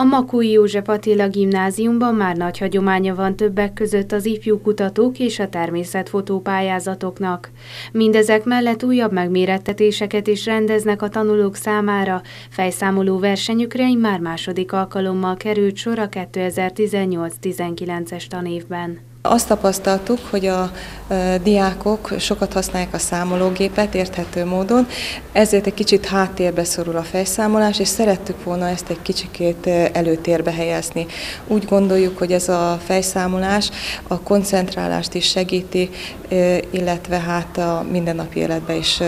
A Makói József Attila gimnáziumban már nagy hagyománya van többek között az ifjú kutatók és a természetfotó pályázatoknak. Mindezek mellett újabb megmérettetéseket is rendeznek a tanulók számára, fejszámoló versenyükre már második alkalommal került sor a 2018-19-es tanévben. Azt tapasztaltuk, hogy a diákok sokat használják a számológépet érthető módon, ezért egy kicsit háttérbe szorul a fejszámolás, és szerettük volna ezt egy kicsikét előtérbe helyezni. Úgy gondoljuk, hogy ez a fejszámolás a koncentrálást is segíti, illetve hát a mindennapi életben is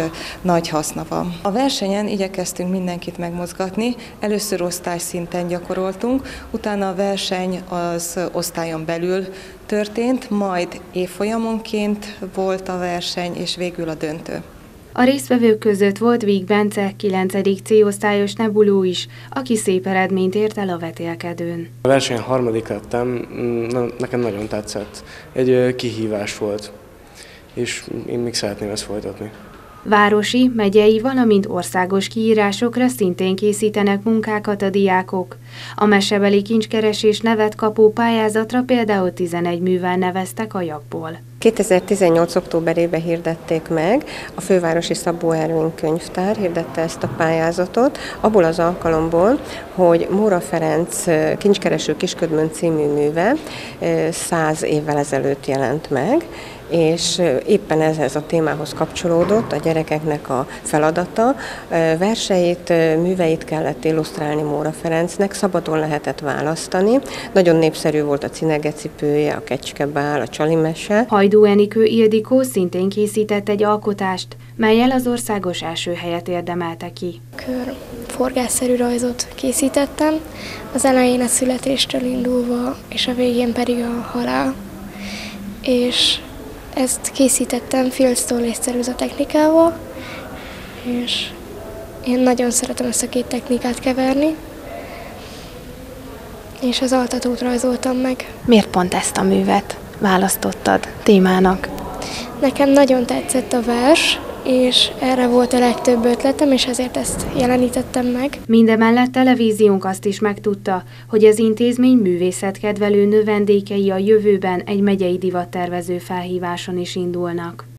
nagy haszna van. A versenyen igyekeztünk mindenkit megmozgatni, először osztályszinten gyakoroltunk, utána a verseny az osztályon belül történt, majd évfolyamonként volt a verseny, és végül a döntő. A résztvevők között volt Víg Bence, 9. C-osztályos nebuló is, aki szép eredményt ért el a vetélkedőn. A verseny harmadik lettem, mm, nekem nagyon tetszett. Egy kihívás volt, és én még szeretném ezt folytatni. Városi, megyei, valamint országos kiírásokra szintén készítenek munkákat a diákok. A mesebeli kincskeresés nevet kapó pályázatra például 11 művel neveztek a jakból. 2018. októberében hirdették meg, a fővárosi Szabó Ervin könyvtár hirdette ezt a pályázatot, abból az alkalomból, hogy Móra Ferenc kincskereső kisködmön című műve száz évvel ezelőtt jelent meg, és éppen ehhez a témához kapcsolódott a gyerekeknek a feladata. Verseit, műveit kellett illusztrálni Móra Ferencnek, szabadon lehetett választani. Nagyon népszerű volt a cinegecipője, a kecskebál, a csalimese. Hajdú Enikő Ildikó szintén készített egy alkotást, melyel az országos első helyet érdemelte ki. Kör forgásszerű rajzot készítettem, az elején a születéstől indulva, és a végén pedig a halál. És ezt készítettem filctól és ceruza technikával, és én nagyon szeretem ezt a két technikát keverni, és az altatót rajzoltam meg. Miért pont ezt a művet választottad témának? Nekem nagyon tetszett a vers, és erre volt a legtöbb ötletem, és ezért ezt jelenítettem meg. Mindemellett televíziónk azt is megtudta, hogy az intézmény művészetkedvelő növendékei a jövőben egy megyei divattervező felhíváson is indulnak.